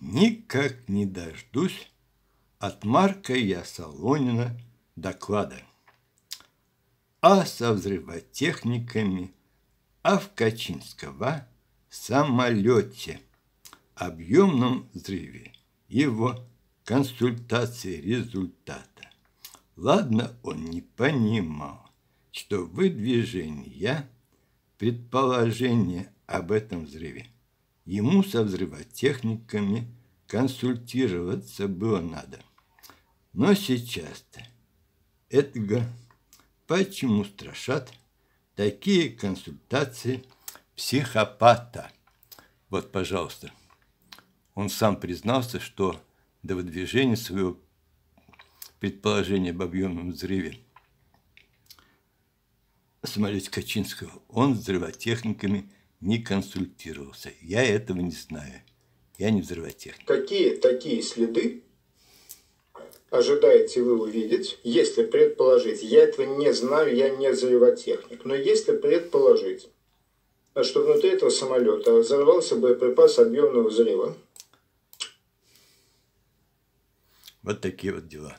Никак не дождусь от Марка я Солонина доклада. А со взрывотехниками а в Качинского самолете объемном взрыве его консультации результата. Ладно, он не понимал, что выдвижение предположения об этом взрыве ему со взрывотехниками консультироваться было надо. Но сейчас-то этого почему страшат такие консультации психопата? Вот, пожалуйста, он сам признался, что до выдвижения своего предположения об объемном взрыве самолете Качинского он с взрывотехниками не консультировался. Я этого не знаю. Я не взрывотехник. Какие такие следы ожидаете вы увидеть, если предположить, я этого не знаю, я не взрывотехник, но если предположить, что внутри этого самолета взорвался боеприпас объемного взрыва. Вот такие вот дела.